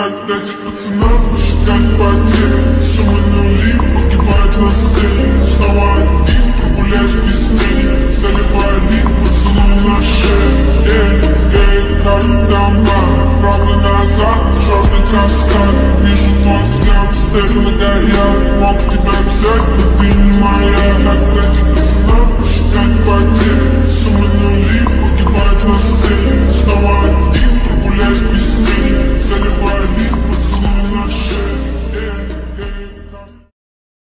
тогда пацанам считать потери Суммы нули погибают на сцене Снова один прогуляюсь без тени Заливали поцелуй на шее Эй, эй, там, там, Правый назад, черный каскад Вижу твой взгляд, стель на горят Мог тебя взять,